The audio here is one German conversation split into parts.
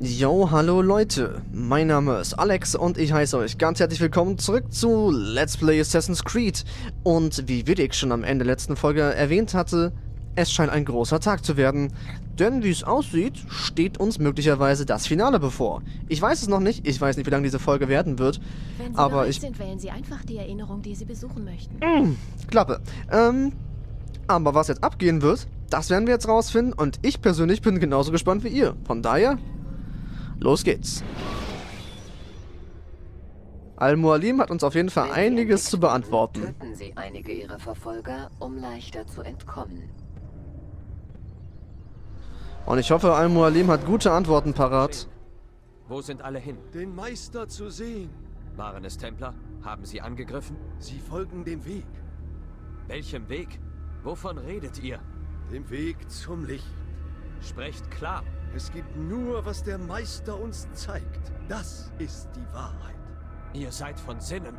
Yo, hallo Leute, mein Name ist Alex und ich heiße euch ganz herzlich willkommen zurück zu Let's Play Assassin's Creed. Und wie Vidik schon am Ende der letzten Folge erwähnt hatte, es scheint ein großer Tag zu werden. Denn wie es aussieht, steht uns möglicherweise das Finale bevor. Ich weiß es noch nicht, ich weiß nicht, wie lange diese Folge werden wird. Wenn Sie aber ich... sind, wählen Sie einfach die Erinnerung, die Sie besuchen möchten. Mm, Klappe. Ähm, aber was jetzt abgehen wird, das werden wir jetzt rausfinden und ich persönlich bin genauso gespannt wie ihr. Von daher, los geht's. Al-Mualim hat uns auf jeden Fall einiges zu beantworten. Töten Sie einige Ihrer Verfolger, um leichter zu entkommen. Und ich hoffe, Al-Mualim hat gute Antworten parat. Wo sind alle hin? Den Meister zu sehen. Waren es Templer? Haben sie angegriffen? Sie folgen dem Weg. Welchem Weg? Wovon redet ihr? Dem Weg zum Licht. Sprecht klar. Es gibt nur, was der Meister uns zeigt. Das ist die Wahrheit. Ihr seid von Sinnen.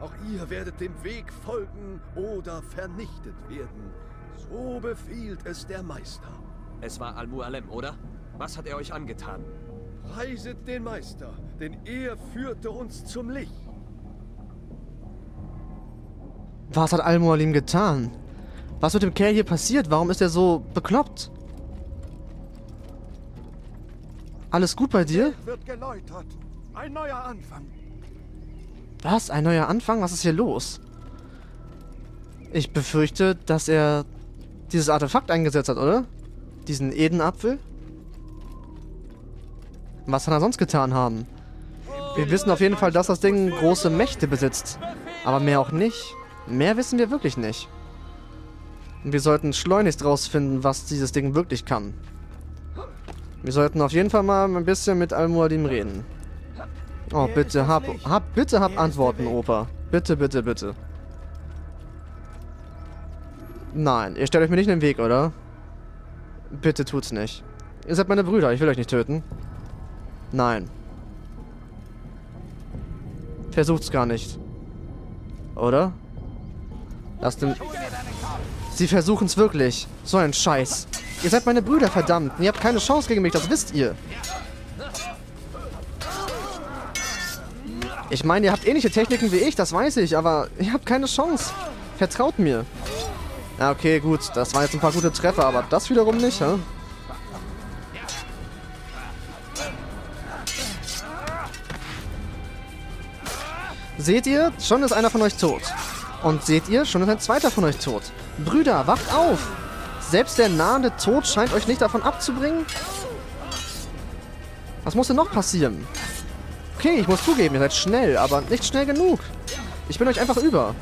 Auch ihr werdet dem Weg folgen oder vernichtet werden. So befiehlt es der Meister. Es war Al-Mualem, oder? Was hat er euch angetan? Preiset den Meister, denn er führte uns zum Licht. Was hat Al-Mualim getan? Was mit dem Kerl hier passiert? Warum ist er so bekloppt? Alles gut bei dir? Ein neuer Anfang. Was? Ein neuer Anfang? Was ist hier los? Ich befürchte, dass er dieses Artefakt eingesetzt hat, oder? Diesen Edenapfel? Was kann er sonst getan haben? Wir wissen auf jeden Fall, dass das Ding große Mächte besitzt. Aber mehr auch nicht. Mehr wissen wir wirklich nicht. Und wir sollten schleunigst rausfinden, was dieses Ding wirklich kann. Wir sollten auf jeden Fall mal ein bisschen mit Al-Muadim reden. Oh, bitte, hab, hab, bitte hab Antworten, Opa. Bitte, bitte, bitte. Nein, ihr stellt euch mir nicht in den Weg, oder? Bitte tut's nicht. Ihr seid meine Brüder, ich will euch nicht töten. Nein. Versucht's gar nicht. Oder? Lasst dem... Sie versuchen's wirklich. So ein Scheiß. Ihr seid meine Brüder, verdammt. Ihr habt keine Chance gegen mich, das wisst ihr. Ich meine, ihr habt ähnliche Techniken wie ich, das weiß ich, aber ihr habt keine Chance. Vertraut mir. Ja, okay, gut. Das waren jetzt ein paar gute Treffer, aber das wiederum nicht, hä? Seht ihr? Schon ist einer von euch tot. Und seht ihr? Schon ist ein zweiter von euch tot. Brüder, wacht auf! Selbst der nahende Tod scheint euch nicht davon abzubringen? Was muss denn noch passieren? Okay, ich muss zugeben, ihr seid schnell, aber nicht schnell genug. Ich bin euch einfach über.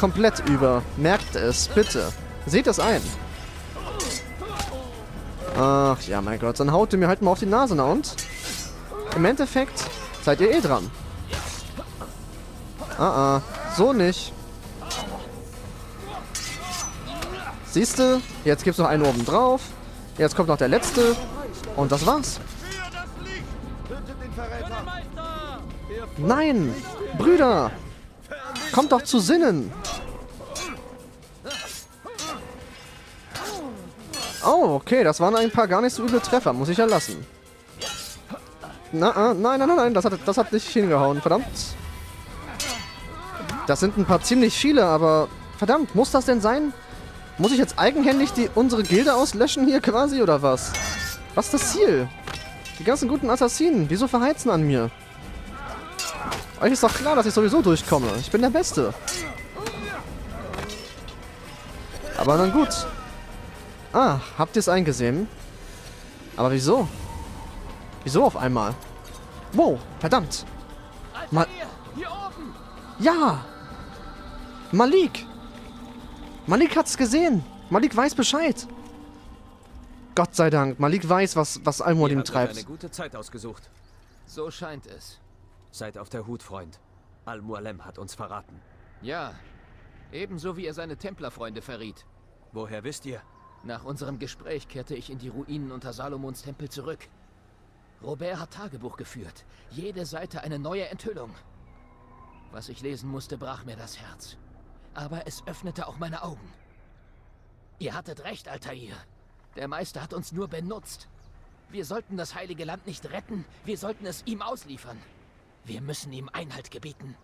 Komplett über. Merkt es, bitte. Seht es ein. Ach, ja, mein Gott. Dann haut ihr mir halt mal auf die Nase, na und? Im Endeffekt seid ihr eh dran. Ah, ah. So nicht. Siehste, jetzt gibt's noch einen oben drauf. Jetzt kommt noch der letzte. Und das war's. Nein! Brüder! Kommt doch zu Sinnen! Oh, okay, das waren ein paar gar nicht so üble Treffer, muss ich ja lassen. Na, äh, nein, nein, nein, nein, das hat, das hat nicht hingehauen, verdammt. Das sind ein paar ziemlich viele, aber verdammt, muss das denn sein? Muss ich jetzt eigenhändig die, unsere Gilde auslöschen hier quasi, oder was? Was ist das Ziel? Die ganzen guten Assassinen, wieso verheizen an mir? Euch ist doch klar, dass ich sowieso durchkomme. Ich bin der Beste. Aber dann gut. Ah, habt ihr es eingesehen? Aber wieso? Wieso auf einmal? Wow, verdammt. Mal ja! Malik! Malik hat's gesehen. Malik weiß Bescheid. Gott sei Dank. Malik weiß, was, was habt euch treibt. eine gute Zeit ausgesucht. So scheint es. Seid auf der Hut, Freund. Al-Mualem hat uns verraten. Ja, ebenso wie er seine Templerfreunde verriet. Woher wisst ihr? Nach unserem Gespräch kehrte ich in die Ruinen unter Salomons Tempel zurück. Robert hat Tagebuch geführt. Jede Seite eine neue Enthüllung. Was ich lesen musste, brach mir das Herz. Aber es öffnete auch meine Augen. Ihr hattet recht, Altair. Der Meister hat uns nur benutzt. Wir sollten das Heilige Land nicht retten, wir sollten es ihm ausliefern. Wir müssen ihm Einhalt gebieten.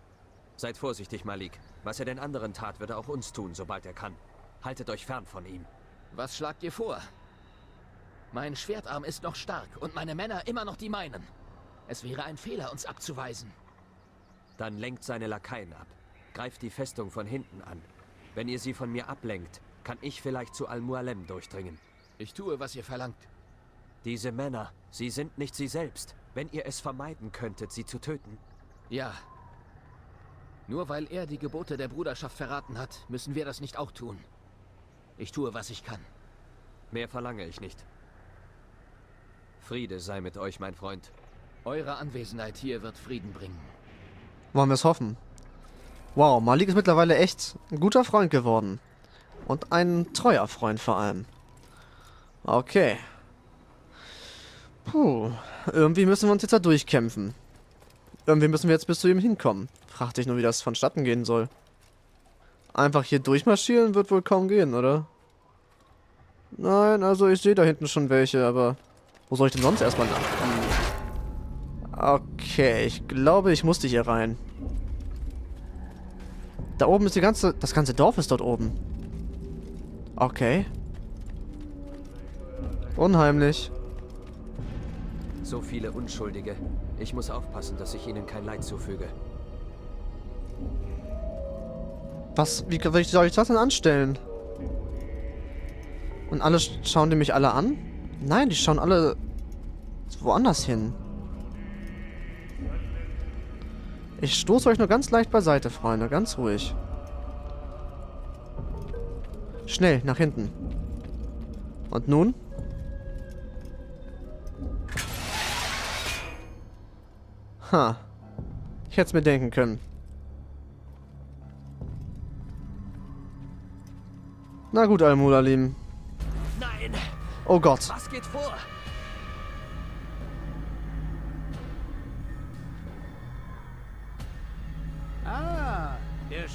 Seid vorsichtig, Malik. Was er den anderen tat, wird er auch uns tun, sobald er kann. Haltet euch fern von ihm. Was schlagt ihr vor? Mein Schwertarm ist noch stark und meine Männer immer noch die meinen. Es wäre ein Fehler, uns abzuweisen. Dann lenkt seine Lakaien ab. Greift die Festung von hinten an. Wenn ihr sie von mir ablenkt, kann ich vielleicht zu Al-Mualem durchdringen. Ich tue, was ihr verlangt. Diese Männer, sie sind nicht sie selbst. Wenn ihr es vermeiden könntet, sie zu töten. Ja. Nur weil er die Gebote der Bruderschaft verraten hat, müssen wir das nicht auch tun. Ich tue, was ich kann. Mehr verlange ich nicht. Friede sei mit euch, mein Freund. Eure Anwesenheit hier wird Frieden bringen. Wollen wir es hoffen. Wow, Malik ist mittlerweile echt ein guter Freund geworden. Und ein treuer Freund vor allem. Okay. Puh, irgendwie müssen wir uns jetzt da durchkämpfen. Irgendwie müssen wir jetzt bis zu ihm hinkommen. Frag dich nur, wie das vonstatten gehen soll. Einfach hier durchmarschieren wird wohl kaum gehen, oder? Nein, also ich sehe da hinten schon welche, aber... Wo soll ich denn sonst erstmal nach? Okay, ich glaube, ich musste hier rein. Da oben ist die ganze... Das ganze Dorf ist dort oben. Okay. Unheimlich. So viele Unschuldige. Ich muss aufpassen, dass ich ihnen kein Leid zufüge. Was, wie, soll ich das denn anstellen? Und alle sch- schauen die mich alle an? Nein, die schauen alle woanders hin. Ich stoße euch nur ganz leicht beiseite, Freunde. Ganz ruhig. Schnell, nach hinten. Und nun? Ha. Ich hätte es mir denken können. Na gut, Al-Mulalim. Nein! Oh Gott. Was geht vor?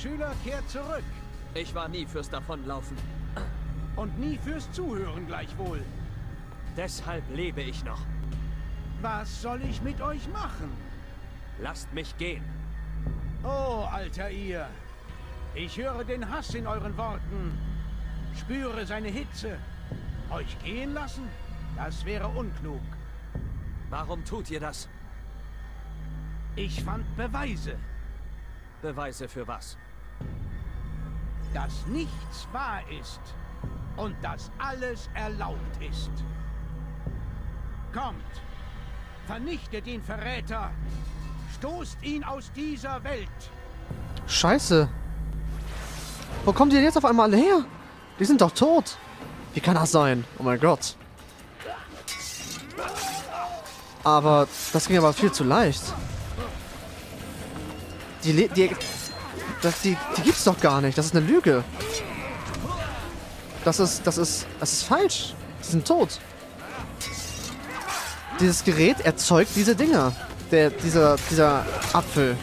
Schüler kehrt zurück. Ich war nie fürs Davonlaufen. Und nie fürs Zuhören gleichwohl. Deshalb lebe ich noch. Was soll ich mit euch machen? Lasst mich gehen. Oh, alter ihr. Ich höre den Hass in euren Worten. Spüre seine Hitze. Euch gehen lassen? Das wäre unklug. Warum tut ihr das? Ich fand Beweise, Beweise für was? Dass nichts wahr ist und dass alles erlaubt ist. Kommt, vernichtet den Verräter, stoßt ihn aus dieser Welt. Scheiße. Wo kommen die denn jetzt auf einmal alle her? Die sind doch tot. Wie kann das sein? Oh mein Gott. Aber das ging aber viel zu leicht. Die, die, das, die, die gibt's doch gar nicht. Das ist eine Lüge. Das ist, das ist, das ist falsch. Die sind tot. Dieses Gerät erzeugt diese Dinger. Der, dieser, dieser Apfel.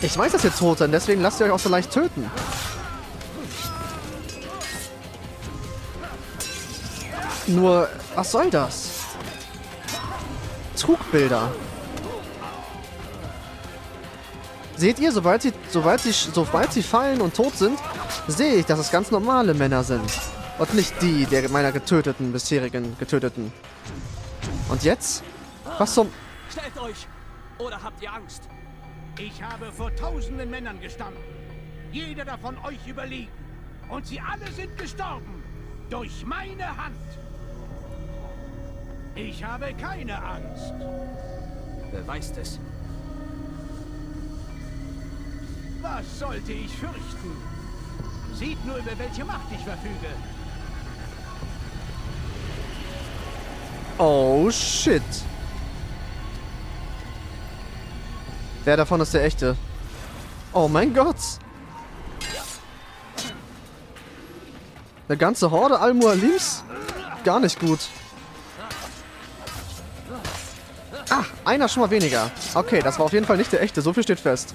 Ich weiß, dass ihr tot seid, deswegen lasst ihr euch auch so leicht töten. Nur, was soll das? Trugbilder. Seht ihr, sobald sie, sobald sie, sobald sie fallen und tot sind, sehe ich, dass es ganz normale Männer sind. Und nicht die der meiner getöteten, bisherigen getöteten. Und jetzt? Was zum... Stellt euch! Oder habt ihr Angst? Ich habe vor tausenden Männern gestanden. Jeder davon euch überlegen. Und sie alle sind gestorben. Durch meine Hand. Ich habe keine Angst. Beweist es. Was sollte ich fürchten? Seht nur, über welche Macht ich verfüge. Oh, shit. Wer davon ist der echte? Oh mein Gott. Eine ganze Horde Al-Mualims? Gar nicht gut. Ah, einer schon mal weniger. Okay, das war auf jeden Fall nicht der echte. So viel steht fest.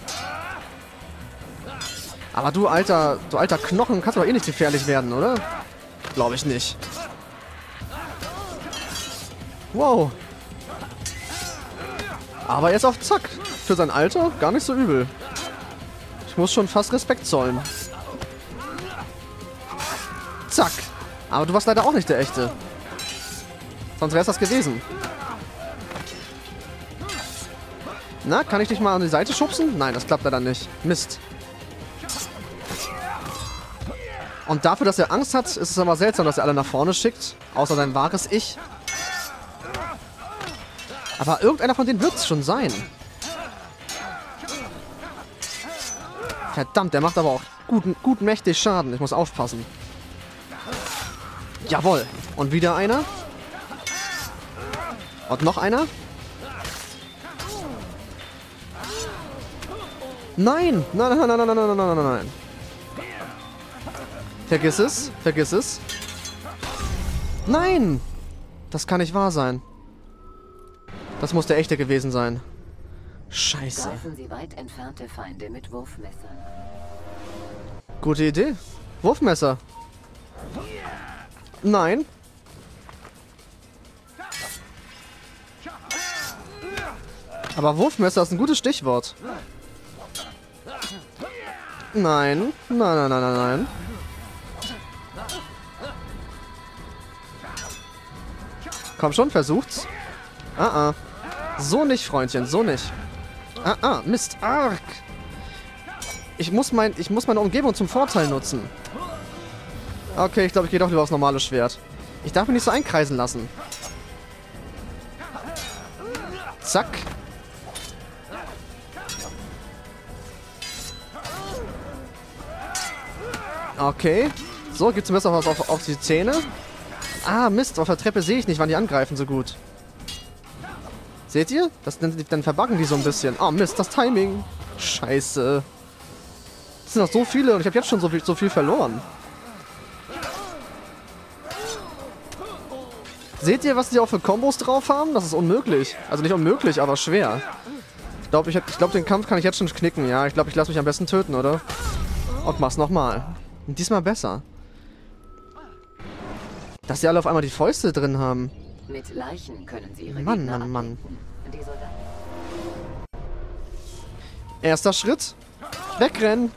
Aber du alter, du alter Knochen kannst doch eh nicht gefährlich werden, oder? Glaube ich nicht. Wow. Aber er ist auf Zack. Für sein Alter gar nicht so übel. Ich muss schon fast Respekt zollen. Zack. Aber du warst leider auch nicht der Echte. Sonst wäre es das gewesen. Na, kann ich dich mal an die Seite schubsen? Nein, das klappt leider nicht. Mist. Und dafür, dass er Angst hat, ist es aber seltsam, dass er alle nach vorne schickt. Außer sein wahres Ich. Aber irgendeiner von denen wird es schon sein. Verdammt, der macht aber auch guten, gut mächtig Schaden. Ich muss aufpassen. Jawohl. Und wieder einer. Und noch einer. Nein! Nein, nein, nein, nein, nein, nein, nein, nein. Vergiss es. Vergiss es. Nein! Das kann nicht wahr sein. Das muss der echte gewesen sein. Scheiße. Greifen Sie weit entfernte Feinde mit Wurfmessern. Gute Idee. Wurfmesser. Nein. Aber Wurfmesser ist ein gutes Stichwort. Nein. Nein, nein, nein, nein, nein. Komm schon, versucht's. Ah, ah. So nicht, Freundchen, so nicht. Ah, ah, Mist. Arg. Ich muss, mein, ich muss meine Umgebung zum Vorteil nutzen. Okay, ich glaube, ich gehe doch lieber aufs normale Schwert. Ich darf mich nicht so einkreisen lassen. Zack. Okay. So, gibt's Messer was auf, auf die Zähne. Ah, Mist, auf der Treppe sehe ich nicht, wann die angreifen so gut. Seht ihr? Das, dann, verbuggen die so ein bisschen. Oh, Mist, das Timing. Scheiße. Das sind noch so viele und ich habe jetzt schon so viel, so viel verloren. Seht ihr, was die auch für Kombos drauf haben? Das ist unmöglich. Also nicht unmöglich, aber schwer. Ich glaube, ich, ich glaub, den Kampf kann ich jetzt schon knicken. Ja, ich glaube, ich lasse mich am besten töten, oder? Und mach's nochmal. Diesmal besser. Dass sie alle auf einmal die Fäuste drin haben. Mit Leichen können Sie Ihre Mann, Gegner Mann, Mann. Erster Schritt. Wegrennen.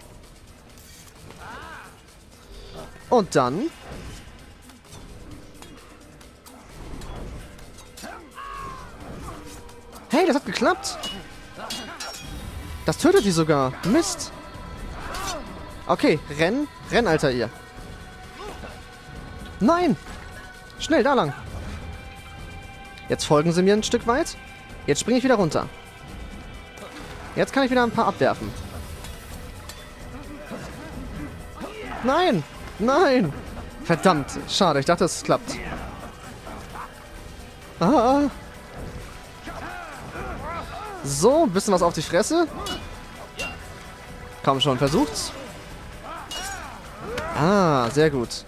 Und dann... Hey, das hat geklappt. Das tötet die sogar. Mist. Okay, renn. Renn, Alter, ihr. Nein. Schnell, da lang. Jetzt folgen sie mir ein Stück weit. Jetzt springe ich wieder runter. Jetzt kann ich wieder ein paar abwerfen. Nein! Nein! Verdammt, schade. Ich dachte, es klappt. Ah. So, ein bisschen was auf die Fresse. Komm schon, versucht's. Ah, sehr gut.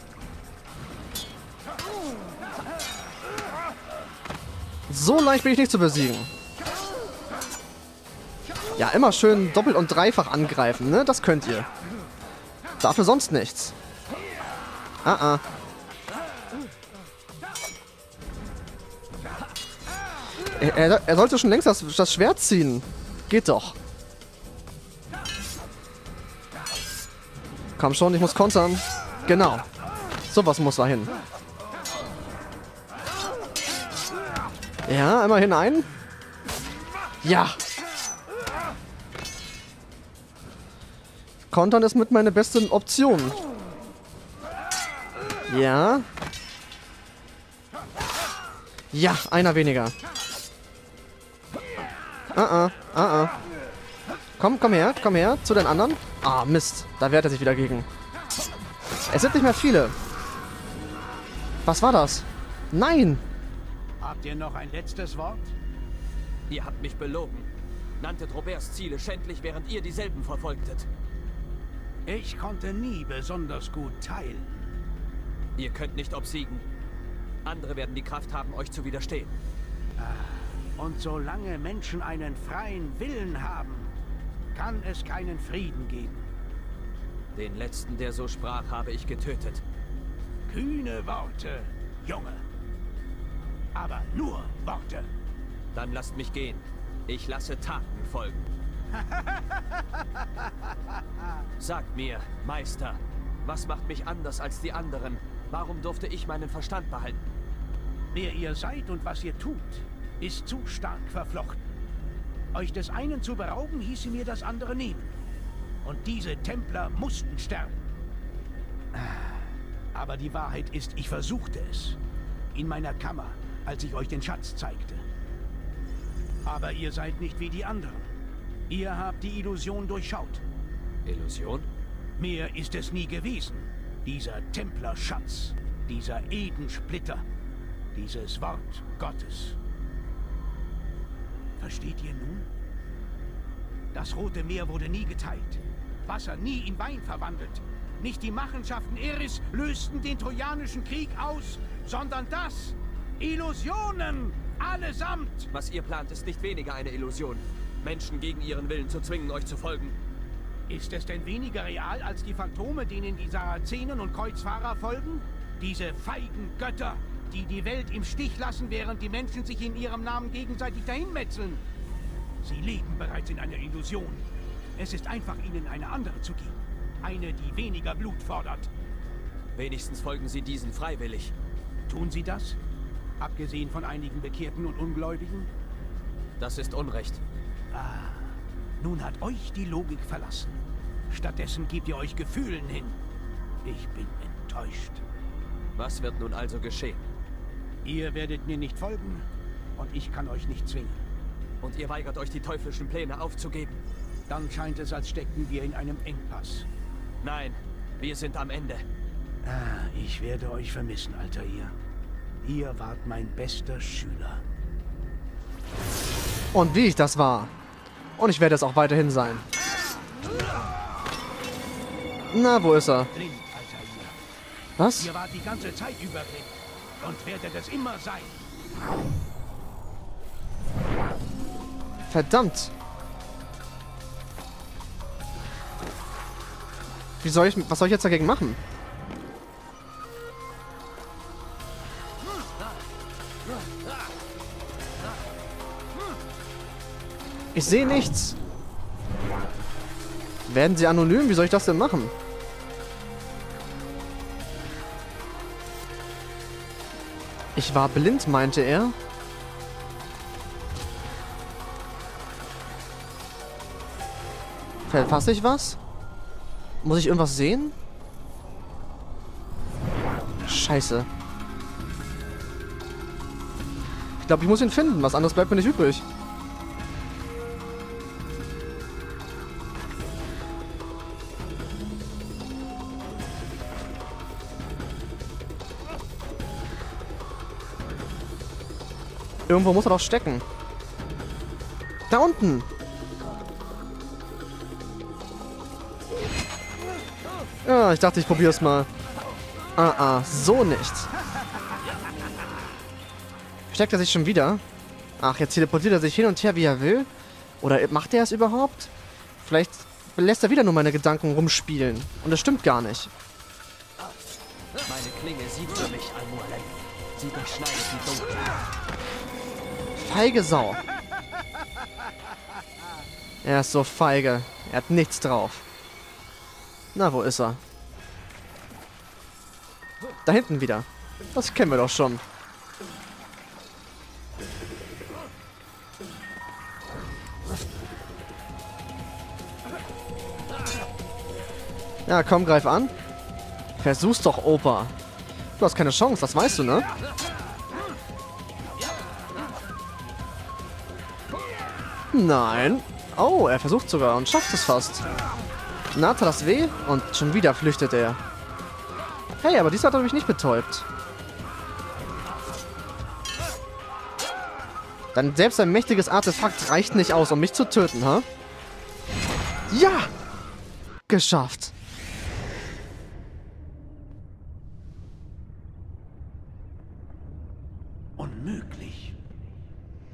So leicht bin ich nicht zu besiegen. Ja, immer schön doppelt und dreifach angreifen, ne? Das könnt ihr. Dafür sonst nichts. Ah, ah. Er, er, sollte schon längst das, das Schwert ziehen. Geht doch. Komm schon, ich muss kontern. Genau. Sowas muss da hin. Ja, einmal hinein. Ja. Kontern ist mit meine beste Option. Ja. Ja, einer weniger. Ah, ah, ah, ah. Komm, komm her, komm her, zu den anderen. Ah, Mist, da wehrt er sich wieder gegen. Es sind nicht mehr viele. Was war das? Nein! Habt ihr noch ein letztes Wort? Ihr habt mich belogen. Nanntet Roberts Ziele schändlich, während ihr dieselben verfolgtet. Ich konnte nie besonders gut teilen. Ihr könnt nicht obsiegen. Andere werden die Kraft haben, euch zu widerstehen. Und solange Menschen einen freien Willen haben, kann es keinen Frieden geben. Den letzten, der so sprach, habe ich getötet. Kühne Worte, Junge. Aber nur Worte. Dann lasst mich gehen. Ich lasse Taten folgen. Sagt mir, Meister, was macht mich anders als die anderen? Warum durfte ich meinen Verstand behalten? Wer ihr seid und was ihr tut, ist zu stark verflochten. Euch des einen zu berauben, hieße mir das andere nehmen. Und diese Templer mussten sterben. Aber die Wahrheit ist, ich versuchte es. In meiner Kammer, als ich euch den Schatz zeigte. Aber ihr seid nicht wie die anderen. Ihr habt die Illusion durchschaut. Illusion? Mehr ist es nie gewesen. Dieser Templerschatz, dieser Edensplitter, dieses Wort Gottes. Versteht ihr nun? Das Rote Meer wurde nie geteilt. Wasser nie in Wein verwandelt. Nicht die Machenschaften Eris lösten den Trojanischen Krieg aus, sondern das. Illusionen! Allesamt! Was ihr plant, ist nicht weniger eine Illusion. Menschen gegen ihren Willen zu zwingen, euch zu folgen. Ist es denn weniger real als die Phantome, denen die Sarazenen und Kreuzfahrer folgen? Diese feigen Götter, die die Welt im Stich lassen, während die Menschen sich in ihrem Namen gegenseitig dahinmetzeln. Sie leben bereits in einer Illusion. Es ist einfach, ihnen eine andere zu geben. Eine, die weniger Blut fordert. Wenigstens folgen sie diesen freiwillig. Tun sie das? Abgesehen von einigen Bekehrten und Ungläubigen? Das ist Unrecht. Ah, nun hat euch die Logik verlassen. Stattdessen gebt ihr euch Gefühlen hin. Ich bin enttäuscht. Was wird nun also geschehen? Ihr werdet mir nicht folgen und ich kann euch nicht zwingen. Und ihr weigert euch, die teuflischen Pläne aufzugeben? Dann scheint es, als steckten wir in einem Engpass. Nein, wir sind am Ende. Ah, ich werde euch vermissen, alter ihr. Ihr wart mein bester Schüler. Und wie ich das war. Und ich werde es auch weiterhin sein. Na, wo ist er? Was? Ihr wart die ganze Zeit über und werdet es immer sein. Verdammt. Wie soll ich, was soll ich jetzt dagegen machen? Ich sehe nichts. Werden sie anonym? Wie soll ich das denn machen? Ich war blind, meinte er. Verfasse ich was? Muss ich irgendwas sehen? Scheiße. Ich glaube, ich muss ihn finden. Was anderes bleibt mir nicht übrig. Irgendwo muss er doch stecken. Da unten. Ja, ich dachte, ich probier's mal. Ah, ah, so nicht. Steckt er sich schon wieder? Ach, jetzt teleportiert er sich hin und her, wie er will? Oder macht er es überhaupt? Vielleicht lässt er wieder nur meine Gedanken rumspielen. Und das stimmt gar nicht. Meine Klinge sieht für mich, Almualem. Sie durchschneidet die Dunkel. Feige Sau. Er ist so feige. Er hat nichts drauf. Na, wo ist er? Da hinten wieder. Das kennen wir doch schon. Ja, komm, greif an. Versuch's doch, Opa. Du hast keine Chance, das weißt du, ne? Nein. Oh, er versucht sogar und schafft es fast. Na, tat das weh? Und schon wieder flüchtet er. Hey, aber diesmal hat er mich nicht betäubt. Dann selbst ein mächtiges Artefakt reicht nicht aus, um mich zu töten, ha? Ja! Geschafft. Unmöglich.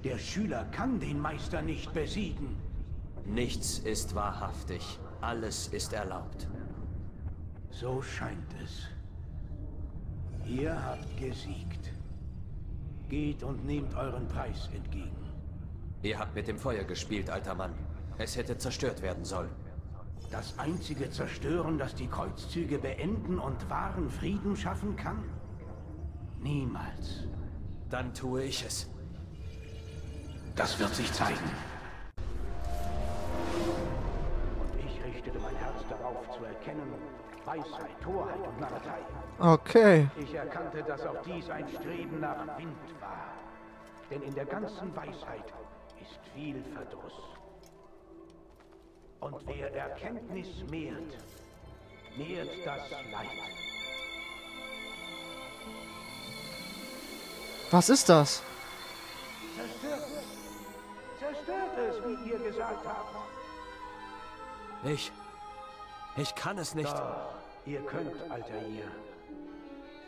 Der Schüler kann den Meister nicht besiegen. Nichts ist wahrhaftig. Alles ist erlaubt. So scheint es. Ihr habt gesiegt. Geht und nehmt euren Preis entgegen. Ihr habt mit dem Feuer gespielt, alter Mann. Es hätte zerstört werden sollen. Das einzige Zerstören, das die Kreuzzüge beenden und wahren Frieden schaffen kann? Niemals. Dann tue ich es. Das wird sich zeigen. Und ich richtete mein Herz darauf zu erkennen, Weisheit, Torheit und Narrei. Okay. Ich erkannte, dass auch dies ein Streben nach Wind war. Denn in der ganzen Weisheit ist viel Verdruss. Und wer Erkenntnis mehrt, mehrt das Leid. Was ist das? Ich. Ich kann es nicht. Doch, ihr könnt, alter ihr.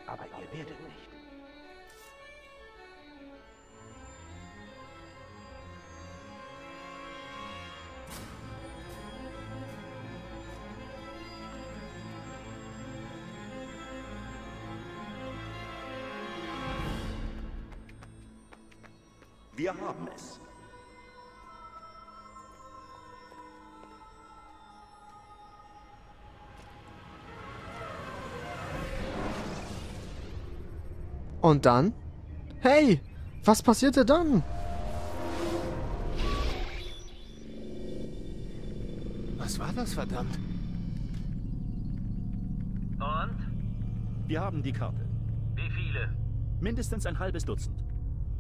Aber ihr werdet nicht. Und dann? Hey, was passierte dann? Was war das, verdammt? Und? Wir haben die Karte. Wie viele? Mindestens ein halbes Dutzend.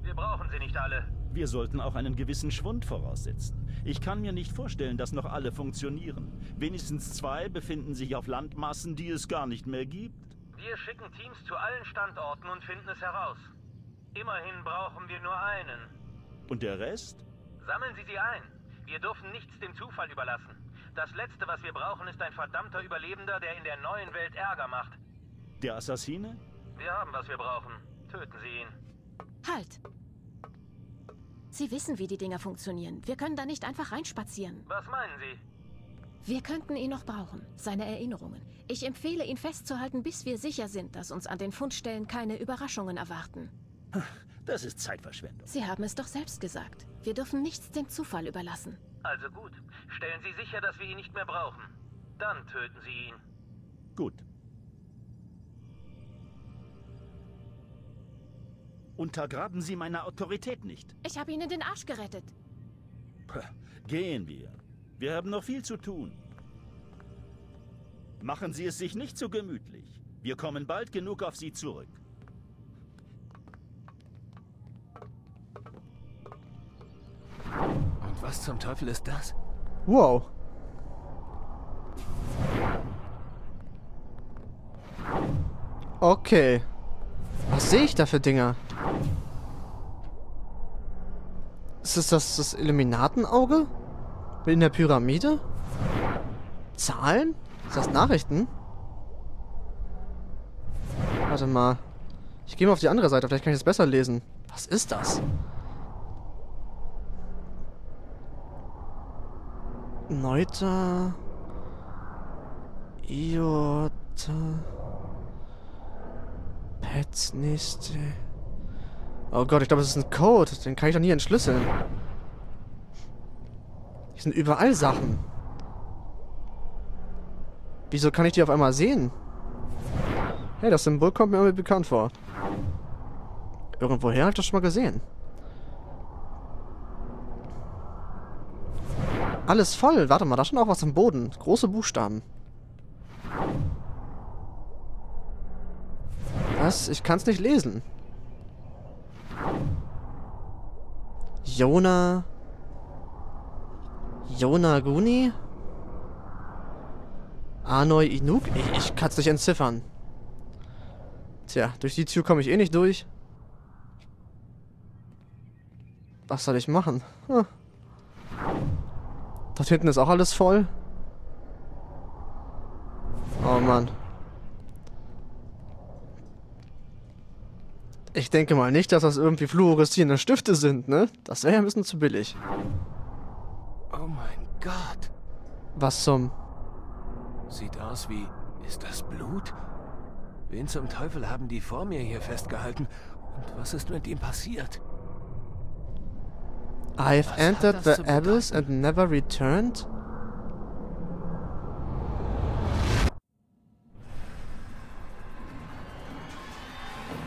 Wir brauchen sie nicht alle. Wir sollten auch einen gewissen Schwund voraussetzen. Ich kann mir nicht vorstellen, dass noch alle funktionieren. Wenigstens zwei befinden sich auf Landmassen, die es gar nicht mehr gibt. Wir schicken Teams zu allen Standorten und finden es heraus. Immerhin brauchen wir nur einen. Und der Rest? Sammeln Sie sie ein. Wir dürfen nichts dem Zufall überlassen. Das Letzte, was wir brauchen, ist ein verdammter Überlebender, der in der neuen Welt Ärger macht. Der Assassine? Wir haben, was wir brauchen. Töten Sie ihn. Halt! Sie wissen, wie die Dinger funktionieren. Wir können da nicht einfach reinspazieren. Was meinen Sie? Wir könnten ihn noch brauchen. Seine Erinnerungen. Ich empfehle, ihn festzuhalten, bis wir sicher sind, dass uns an den Fundstellen keine Überraschungen erwarten. Das ist Zeitverschwendung. Sie haben es doch selbst gesagt. Wir dürfen nichts dem Zufall überlassen. Also gut. Stellen Sie sicher, dass wir ihn nicht mehr brauchen. Dann töten Sie ihn. Gut. Untergraben Sie meine Autorität nicht. Ich habe Ihnen den Arsch gerettet. Puh, Gehen wir. Wir haben noch viel zu tun. Machen Sie es sich nicht so gemütlich. Wir kommen bald genug auf Sie zurück. Und was zum Teufel ist das? Wow. Okay. Was sehe ich da für Dinger? Ist das das, das Illuminatenauge? In der Pyramide? Zahlen? Ist das Nachrichten? Warte mal. Ich gehe mal auf die andere Seite, vielleicht kann ich das besser lesen. Was ist das? Neuter. Iota. Pets nächste. Oh Gott, ich glaube, es ist ein Code. Den kann ich doch nie entschlüsseln. Hier sind überall Sachen. Wieso kann ich die auf einmal sehen? Hey, das Symbol kommt mir irgendwie bekannt vor. Irgendwoher habe ich das schon mal gesehen. Alles voll. Warte mal, da stand auch was am Boden. Große Buchstaben. Was? Ich kann es nicht lesen. Jona. Jona Guni? Anoi Inuk? Ich, ich kann es nicht entziffern. Tja, durch die Tür komme ich eh nicht durch. Was soll ich machen? Hm. Dort hinten ist auch alles voll. Oh Mann. Ich denke mal nicht, dass das irgendwie fluoreszierende Stifte sind, ne? Das wäre ja ein bisschen zu billig. Oh mein Gott. Was zum... Sieht aus wie... Ist das Blut? Wen zum Teufel haben die vor mir hier festgehalten? Und was ist mit ihm passiert? I've Was entered the abyss and never returned?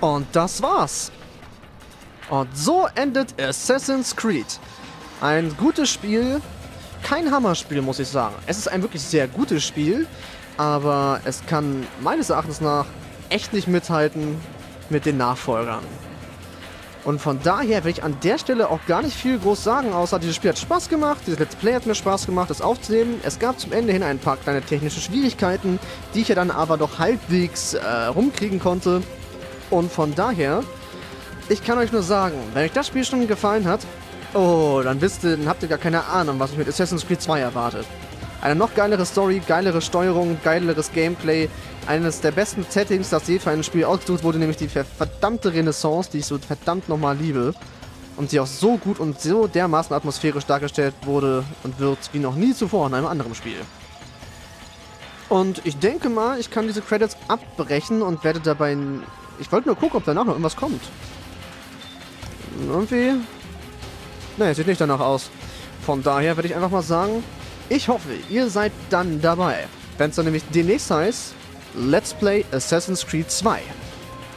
Und das war's. Und so endet Assassin's Creed. Ein gutes Spiel. Kein Hammerspiel, muss ich sagen. Es ist ein wirklich sehr gutes Spiel, aber es kann meines Erachtens nach echt nicht mithalten mit den Nachfolgern. Und von daher werde ich an der Stelle auch gar nicht viel groß sagen, außer dieses Spiel hat Spaß gemacht, dieses Let's Play hat mir Spaß gemacht, das aufzunehmen. Es gab zum Ende hin ein paar kleine technische Schwierigkeiten, die ich ja dann aber doch halbwegs äh, rumkriegen konnte. Und von daher, ich kann euch nur sagen, wenn euch das Spiel schon gefallen hat, oh, dann wisst ihr, dann habt ihr gar keine Ahnung, was euch mit Assassin's Creed 2 erwartet. Eine noch geilere Story, geilere Steuerung, geileres Gameplay, eines der besten Settings, das je für ein Spiel ausgesucht wurde, nämlich die ver- verdammte Renaissance, die ich so verdammt nochmal liebe. Und die auch so gut und so dermaßen atmosphärisch dargestellt wurde und wird wie noch nie zuvor in einem anderen Spiel. Und ich denke mal, ich kann diese Credits abbrechen und werde dabei... Ich wollte nur gucken, ob danach noch irgendwas kommt. Irgendwie... Ne, sieht nicht danach aus. Von daher würde ich einfach mal sagen, ich hoffe, ihr seid dann dabei. Wenn es dann nämlich demnächst heißt, Let's Play Assassin's Creed 2.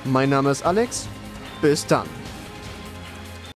Mein Name ist Alex. Bis dann.